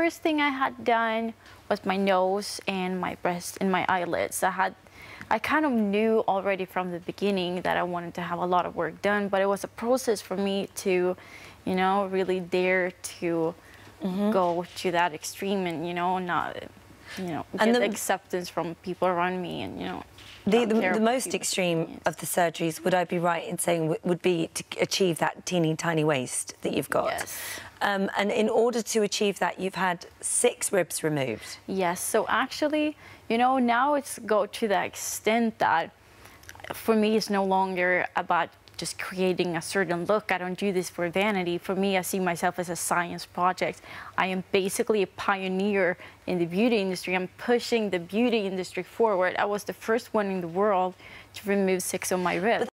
first thing I had done was my nose and my breast and my eyelids. I had, I kind of knew already from the beginning that I wanted to have a lot of work done, but it was a process for me to, you know, really dare to mm-hmm. go to that extreme and, you know, not, you know, get and the, acceptance from people around me and, you know, the, the, the most extreme of the surgeries, would I be right in saying, would be to achieve that teeny tiny waist that you've got? Yes. Um, and in order to achieve that, you've had six ribs removed. Yes. So actually, you know, now it's go to the extent that for me, it's no longer about just creating a certain look. I don't do this for vanity. For me, I see myself as a science project. I am basically a pioneer in the beauty industry. I'm pushing the beauty industry forward. I was the first one in the world to remove six on my ribs.